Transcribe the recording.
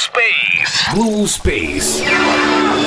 Space. Blue Space.